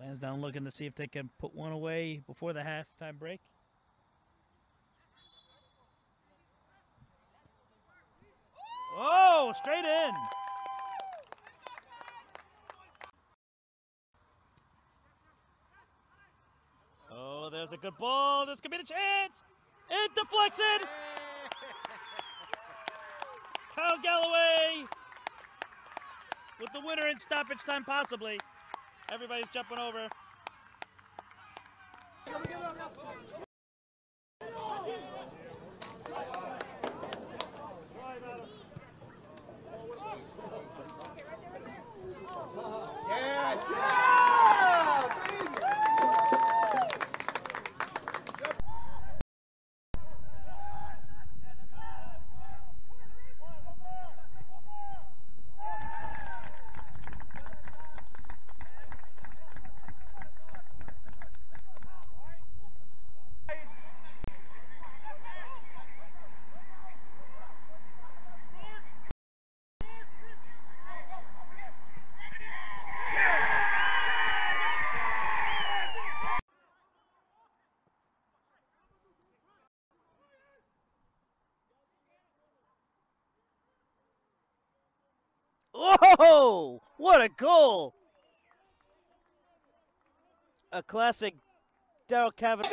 Lansdowne looking to see if they can put one away before the halftime break. Oh, straight in. Oh, there's a good ball. This could be the chance. It deflected. Kyle Galloway with the winner in stoppage time, possibly. Everybody's jumping over. Whoa! What a goal! A classic Daryl Cavan.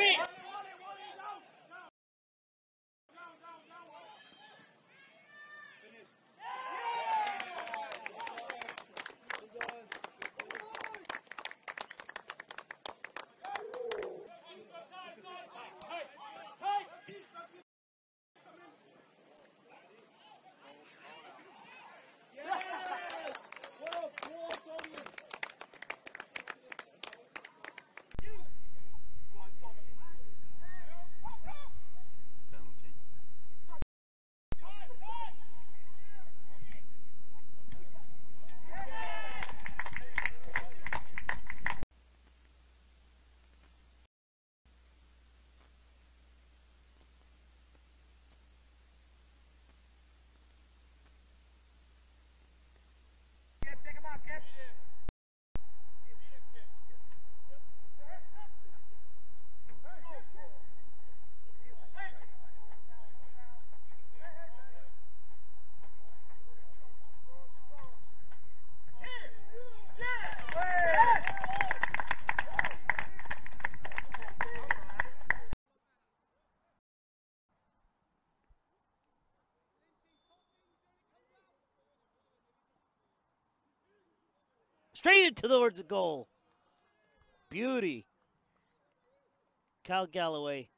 catch him. Straight into the towards the goal. Beauty. Kyle Galloway.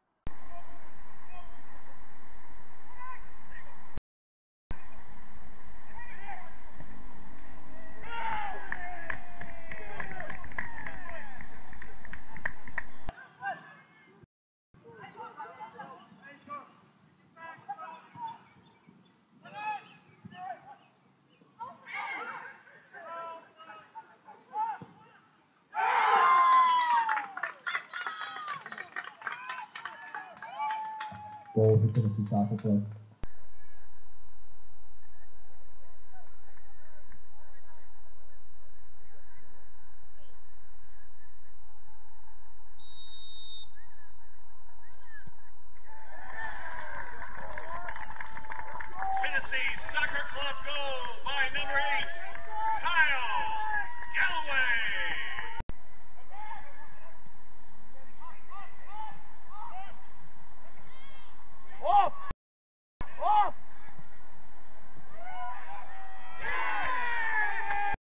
Goal to finish the tackle play.